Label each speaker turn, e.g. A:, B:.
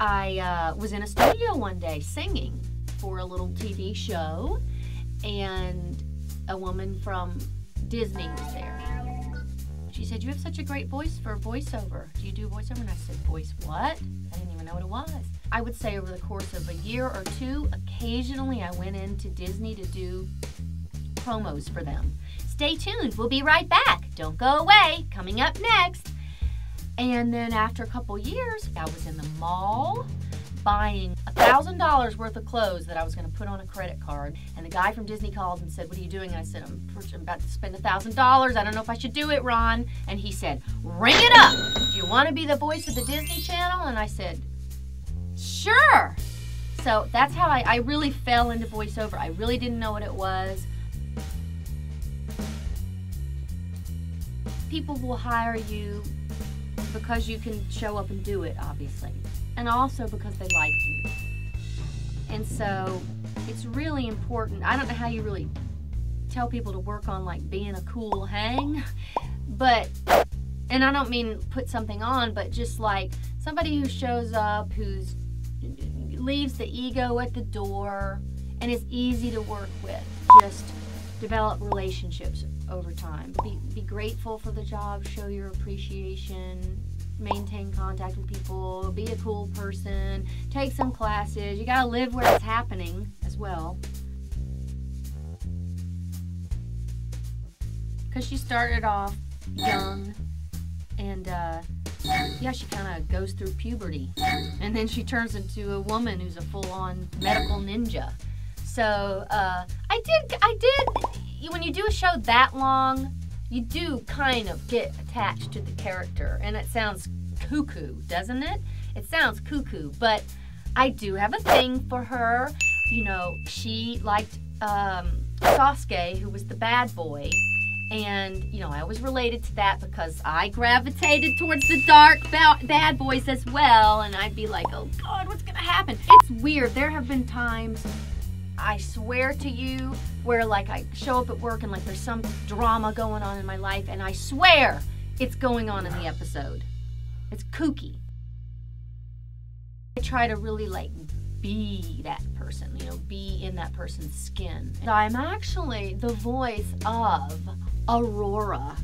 A: I uh, was in a studio one day singing for a little TV show, and a woman from Disney was there. She said, You have such a great voice for voiceover. Do you do voiceover? And I said, Voice what? I didn't even know what it was. I would say over the course of a year or two, occasionally I went into Disney to do promos for them. Stay tuned. We'll be right back. Don't go away. Coming up next. And then after a couple years, I was in the mall buying a thousand dollars worth of clothes that I was going to put on a credit card. And the guy from Disney called and said, "What are you doing?" And I said, "I'm, about to spend a thousand dollars. I don't know if I should do it, Ron." And he said, "Ring it up. Do you want to be the voice of the Disney Channel?" And I said, "Sure." So that's how I, I really fell into voiceover. I really didn't know what it was. People will hire you because you can show up and do it, obviously, and also because they like you. And so it's really important. I don't know how you really tell people to work on like being a cool hang, but, and I don't mean put something on, but just like somebody who shows up, who's leaves the ego at the door and is easy to work with. Just develop relationships over time. Be, be grateful for the job, show your appreciation, maintain contact with people, be a cool person, take some classes. You gotta live where it's happening as well. Because she started off young and uh, yeah, she kind of goes through puberty. And then she turns into a woman who's a full on medical ninja. So uh, I did, I did, when you do a show that long, you do kind of get attached to the character. And it sounds cuckoo, doesn't it? It sounds cuckoo, but I do have a thing for her. You know, she liked um, Sasuke, who was the bad boy. And, you know, I was related to that because I gravitated towards the dark bad boys as well. And I'd be like, oh God, what's going to happen? It's weird. There have been times, I swear to you, where like I show up at work and like there's some drama going on in my life. And I swear it's going on in the episode. It's kooky. I try to really like be that person, you know, be in that person's skin. I'm actually the voice of Aurora